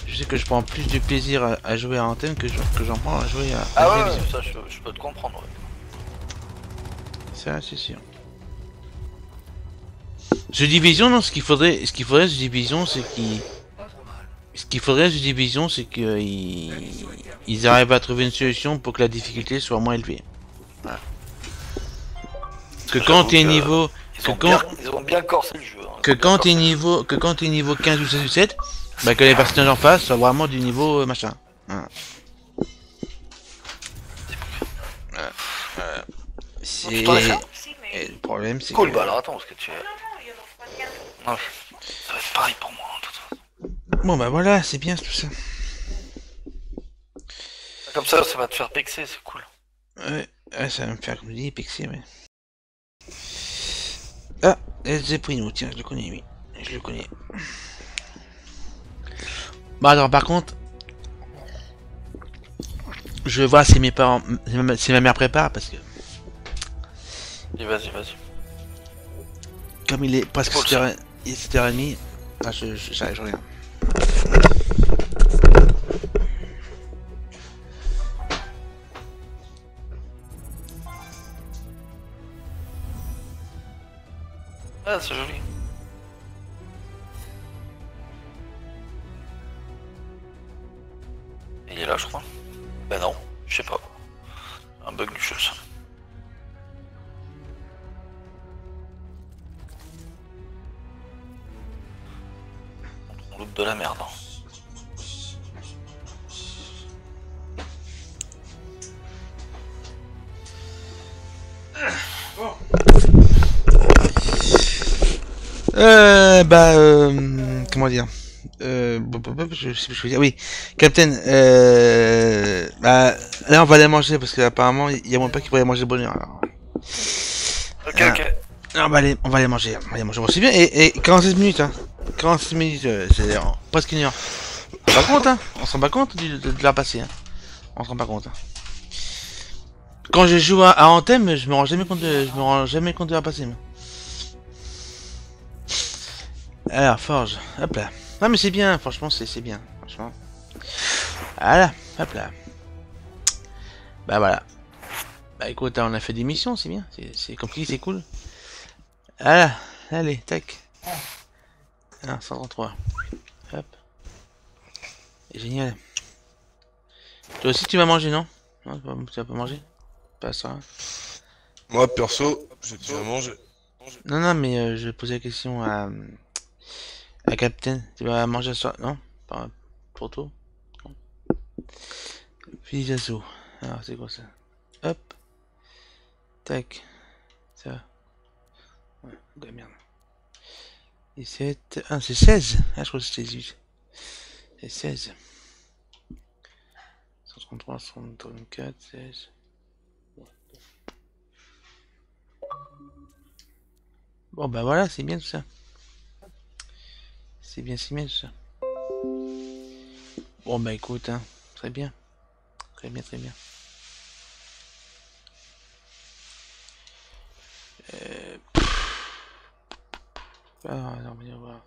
S1: je sais que je prends plus de plaisir à, à jouer à Anthem que je- que j'en prends à jouer à, à
S6: Ah ouais,
S1: Division.
S6: ouais, ça je, je peux te comprendre. ouais.
S1: Ça, c'est sûr. The Division, non, ce qu'il faudrait, ce qu'il faudrait, The Division, c'est qu'il, ce qu'il faudrait, The Division, c'est qu'ils, ils arrivent à trouver une solution pour que la difficulté soit moins élevée. Voilà. Que quand t'es niveau,
S6: Ils
S1: Que
S6: ont,
S1: quand-
S6: bien, ils ont bien corsé le jeu. hein,
S1: que quand t'es niveau, que quand t'es niveau 15 ou 16 ou 17, bah que les personnages en face soient vraiment du niveau euh, machin. Voilà. Voilà. C'est, le problème, c'est
S6: Cool,
S1: que-
S6: bah alors attends, parce que tu. Non, ça va être pareil pour moi. hein, de toute façon.
S1: Bon bah voilà, c'est bien tout ça.
S6: Comme ça, ça va te faire pexer, c'est cool.
S1: Ouais, ouais, ça va me faire comme je dis, pixie, ouais. Ah, El Zeppelin, tiens, je le connais, oui. Je le connais. Bon alors par contre, je vais voir si mes parents, si ma mère prépare parce que
S6: Et vas-y, vas-y.
S1: comme il est presque
S6: Faut le
S1: 7h, il est 7h30, ah, je, je, j'arrive, je reviens.
S6: Ah, c'est joli.
S1: Bah, euh, comment dire euh, je sais je veux dire. Oui, Captain, euh, bah, là on va aller manger parce qu'apparemment il y a mon père qui pourrait manger de bonheur. Alors.
S6: Ok,
S1: Ah.
S6: ok.
S1: Non, on va aller, on va aller manger, on va aller manger. C'est bien, et, et 46 minutes, hein. 46 minutes, euh, c'est euh, presque une heure. On se rend pas compte, hein. On se rend pas compte du- de, de l'heure passée, hein. On se rend pas compte, hein. Quand je joue à, à Anthem, je me rends jamais compte de, je me rends jamais compte de passée, moi. Alors, Forge, hop là. Non, mais c'est bien, franchement, c'est bien, franchement. Voilà, hop là. Bah voilà. Bah écoute, on a fait des missions, c'est bien, c'est- compliqué, c'est cool. Voilà, allez, tac. Ah, 133. Hop. Génial. Toi aussi tu vas manger, non? Non, tu vas- tu vas pas manger? Pas ça. hein.
S5: Moi, perso, j'ai déjà mangé.
S1: Non, non, mais euh, je vais poser la question à, à Captain. Tu vas manger soir Non? Pas Non. Fils d'assaut. Alors, c'est quoi ça? Hop. Tac. Ça. Ouais, de la merde. 17. Ah, c'est 16 Ah, je crois que c'était 18. C'est 16. 133, 134, 16. Bon bah voilà, c'est bien tout ça. C'est bien, ça. Bon bah écoute, hein, très bien. Très bien, très bien. Euh... Ah, non, on va.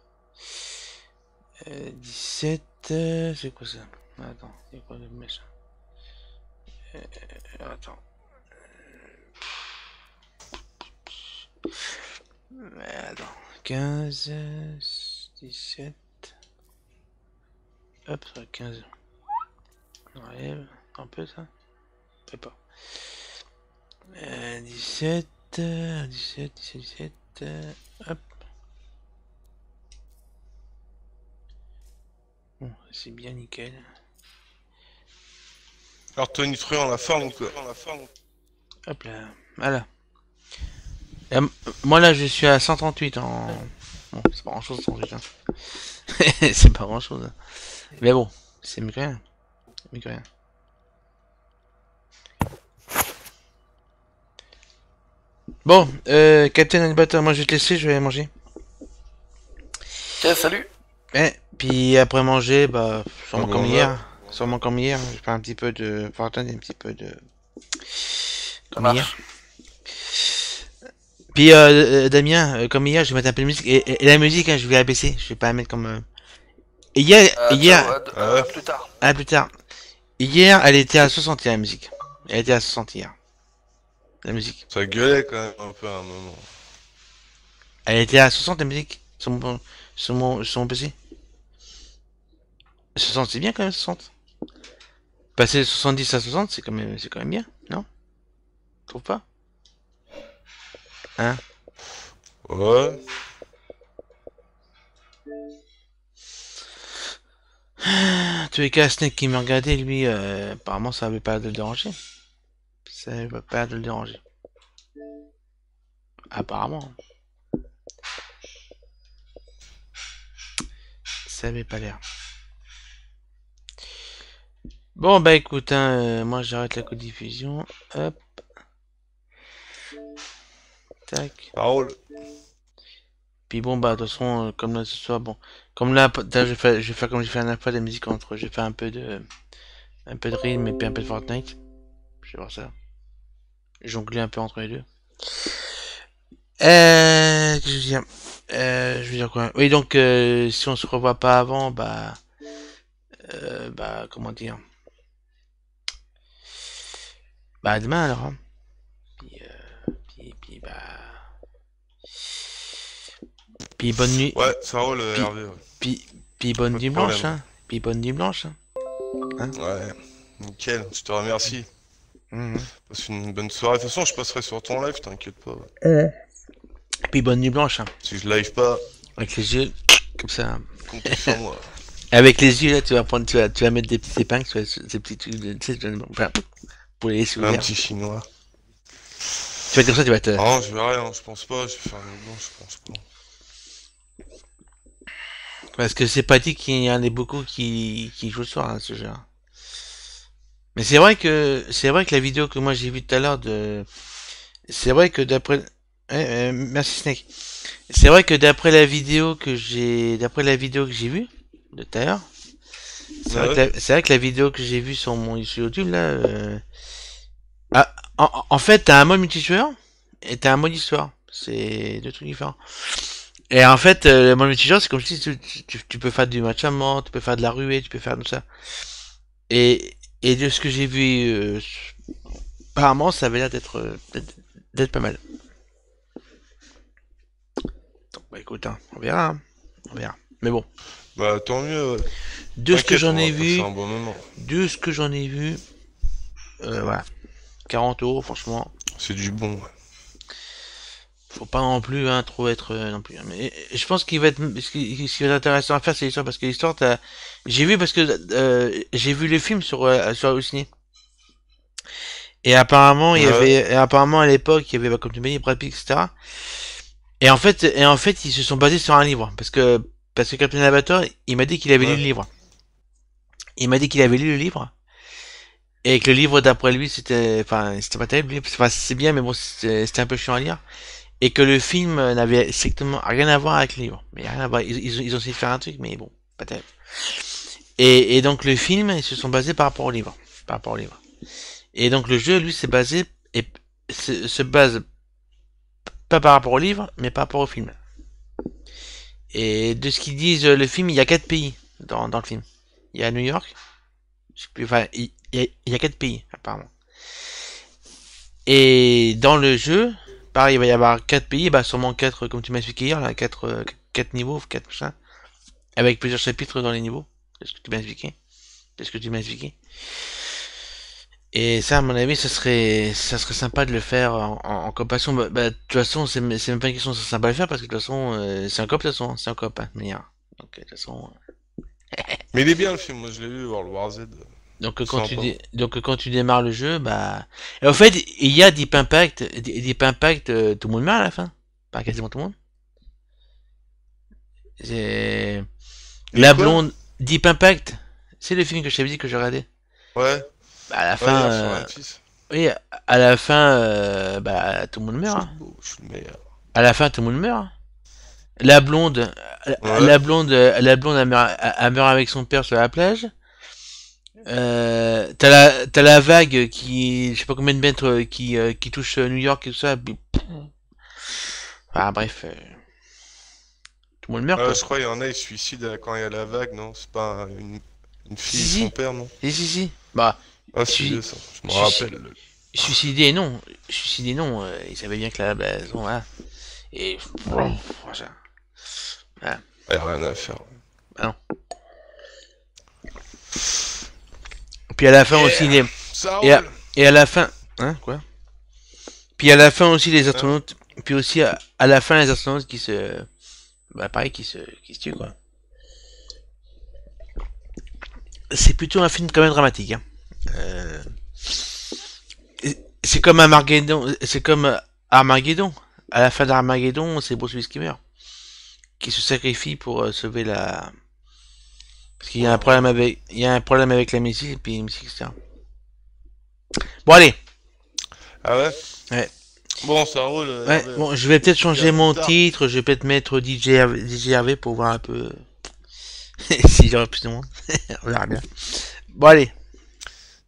S1: Euh, 17, euh, c'est quoi ça? Attends, c'est quoi le machin euh, Attends. Euh, Attends. 15, euh, 17. Hop, ça va 15. On enlève un peu ça. Sais pas. Euh, 17, euh, 17, 17, 17. euh, hop. Bon, c'est bien nickel.
S5: Alors, Tony Truant, on la forme ou quoi
S1: Hop là, voilà. Euh, moi là je suis à 138 en... Bon, c'est pas grand chose 138 hein. c'est pas grand chose. Mais bon, c'est mieux que rien. C'est mieux que rien. Bon, euh, Captain Animator, moi je vais te laisser, je vais aller manger.
S6: Ok, salut.
S1: Eh, puis après manger, bah, sûrement comme
S5: bon,
S1: hier. Sûrement comme hier, je fais un petit peu de Fortnite et un petit peu de... Comme
S6: marche.
S1: hier. Puis euh, euh, Damien, euh, comme hier, je vais mettre un peu de musique. Et, et- et la musique, hein, je vais la baisser. Je vais pas la mettre comme... euh, Et hier,
S6: Euh,
S1: hier,
S5: Ah
S6: plus tard.
S1: ah, plus tard. Hier, elle était à 60 la musique. Elle était à 60 hier. La musique.
S5: Ça gueulait quand même un peu à un moment.
S1: Elle était à 60 la musique. Sur mon, sur mon, sur mon PC. 60, c'est bien quand même 60. Passer de 70 à 60, c'est quand même, c'est quand même bien, non? Tu trouves pas
S5: Ouais.
S1: En tous les cas, Snake qui me regardait, lui, euh, apparemment, ça avait pas l'air de le déranger. Ça avait pas de le déranger. Apparemment. Ça avait pas l'air. Bon, bah écoute, hein, euh, moi j'arrête la codiffusion. Hop. Tac.
S5: Parole.
S1: Puis bon, bah, de toute façon, euh, comme là ce soir, bon, comme là, je vais faire, je vais faire comme j'ai fait la dernière fois, la musique entre, je vais faire un peu de, un peu de rythme et puis un peu de Fortnite. Je vais voir ça. Jongler un peu entre les deux. Euh, je veux dire? Euh, je veux dire quoi? Oui, donc, euh, si on se revoit pas avant, bah, euh, bah, comment dire? Bah, à demain alors, hein. Puis, euh, puis, bah, puis bonne nuit.
S5: Ouais, ça roule, euh,
S1: Puis-
S5: Hervé. ouais.
S1: Puis, puis bonne nuit blanche, hein. Puis bonne nuit blanche. Hein.
S5: Ouais. Nickel, je te remercie.
S1: Mhm.
S5: Passe une bonne soirée. De toute façon, je passerai sur ton live, t'inquiète pas. ouais.
S1: Puis bonne nuit blanche, hein.
S5: Si je live pas,
S1: Avec les yeux, comme ça.
S5: compte sur moi.
S1: Avec les yeux, là, tu vas prendre, tu vas, tu vas mettre des petites épingles, tu vas, ces petits trucs, de- tu sais, tu vas- enfin, pour les laisser
S5: Un petit chinois.
S1: Tu vas comme ça, tu vas euh,
S5: Non, je vais rien, je pense pas. Je vais faire je pense pas.
S1: Parce que c'est pas dit qu'il y en ait beaucoup qui, qui jouent le soir à ce jeu. Mais c'est vrai que c'est vrai que la vidéo que moi j'ai vue tout à l'heure de c'est vrai que d'après Ouais, euh, merci Snake. C'est vrai que d'après la vidéo que j'ai d'après la vidéo que j'ai vue de tout à l'heure, c'est vrai, que la- c'est vrai que la vidéo que j'ai vue sur mon sur YouTube là euh, ah, en, en fait t'as un mode multijoueur et t'as un mode histoire. C'est deux trucs différents. Et en fait, euh, le mode multijoueur, c'est comme si tu, tu, tu peux faire du match à mort, tu peux faire de la ruée, tu peux faire tout ça. Et, et de ce que j'ai vu, euh, apparemment, ça avait l'air d'être euh, d'être- pas mal. Donc, bah écoute, hein, on verra. hein. On verra. Mais bon,
S5: Bah tant mieux.
S1: de ce que j'en ai vu,
S5: bon
S1: de ce que j'en ai vu, euh, voilà. 40 euros, franchement.
S5: C'est du bon.
S1: faut pas non plus hein, trop être euh, non plus. Mais euh, je pense qu'il va être ce qui, ce qui va être intéressant à faire c'est l'histoire parce que l'histoire t'as j'ai vu parce que euh, j'ai vu les films sur euh, sur. Et apparemment il y
S5: Ouais.
S1: avait et apparemment à l'époque il y avait bah, comme tu m'as dit Brad Pitt etc. Et en fait et en fait ils se sont basés sur un livre parce que parce que Captain Avatar il m'a dit qu'il avait
S5: Ouais.
S1: lu le livre. Il m'a dit qu'il avait lu le livre. Et que le livre d'après lui c'était enfin c'était pas terrible c'est bien mais bon c'était un peu chiant à lire et que le film n'avait strictement rien à voir avec le livre. Mais rien à voir. Ils, ils, ils ont essayé de faire un truc, mais bon, pas terrible. Et, et donc le film, ils se sont basés par rapport au livre, par rapport au livre. Et donc le jeu, lui, s'est basé et se, se base pas par rapport au livre, mais par rapport au film. Et de ce qu'ils disent, le film, il y a quatre pays dans, dans le film. Il y a New York, je sais plus, enfin, il, il y a, il y a quatre pays apparemment. Et dans le jeu, pareil, il va y avoir quatre pays, bah sûrement quatre, comme tu m'as expliqué hier, là, quatre, euh, quatre niveaux, quatre machins, avec plusieurs chapitres dans les niveaux. C'est ce que tu m'as expliqué. C'est ce que tu m'as expliqué. Et ça, à mon avis, ça serait, ça serait sympa de le faire en, en, en. Bah, bah, de toute façon, c'est c'est même pas une question de sympa de le faire parce que de toute façon, euh, c'est un coop, de toute façon, c'est un coop, hein. Donc, de toute façon,
S5: Mais il est bien le film, moi je l'ai vu, World War Z.
S1: Donc euh, quand tu dé- donc euh, quand tu démarres le jeu, bah et en fait il y a Deep Impact, Deep Impact, euh, tout le monde meurt à la fin, pas quasiment tout le monde. C'est la blonde Deep Impact, c'est le film que je t'avais dit que je regardais.
S5: Ouais,
S1: Bah, à la
S5: ouais,
S1: fin,
S5: sur
S1: euh, oui, à la fin, euh, bah tout le monde
S5: Je
S1: meurt.
S5: suis
S1: hein.
S5: beau, je suis le meilleur.
S1: À la fin, tout le monde meurt. La blonde, la-
S5: Ouais.
S1: la blonde, la blonde, elle meurt, elle meurt avec son père sur la plage. Euh, t'as la, t'as la vague qui, je sais pas combien de mètres, euh, qui, euh, qui touche euh, New York et tout ça. Ah, bref. euh, Tout le monde meurt, quoi.
S5: je crois qu'il y en a, ils se suicident quand il y a la vague, non? C'est pas une, une fille
S1: Si,
S5: son père, non?
S1: Si, si, si. Bah,
S5: Ah, c'est
S1: Si.
S5: vieux ça, je me rappelle. le-
S1: suicidé, non. Suicidé, non. euh, il savait bien que la base, bon, voilà. Et, voilà.
S5: Ah, y a rien à faire.
S1: Puis à la fin aussi, les, Et à- Et à la fin, hein, quoi? Puis à la fin aussi les astronautes, puis aussi à, à la fin les astronautes qui se, bah pareil, qui se, qui se tuent quoi. C'est plutôt un film quand même dramatique. Hein. Euh, C'est comme Armageddon, c'est comme Armageddon. À la fin d'Armageddon, c'est Bruce Willis qui meurt, qui se sacrifie pour euh, sauver la. Parce qu'il y a un problème avec, il y a un problème avec la et puis missile, etc. Bon allez.
S5: Ah ouais?
S1: Ouais.
S5: Bon, ça roule. euh,
S1: Ouais,
S5: Hervé.
S1: bon, je vais peut-être changer mon titre, je vais peut-être mettre DJ, Hervé- DJ Hervé pour voir un peu si j'aurai plus de monde. On verra bien. Bon, allez,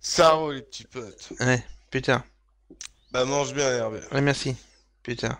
S5: Ça roule, les petits potes.
S1: ouais, putain,
S5: Bah, mange bien, Hervé.
S1: ouais, merci, putain.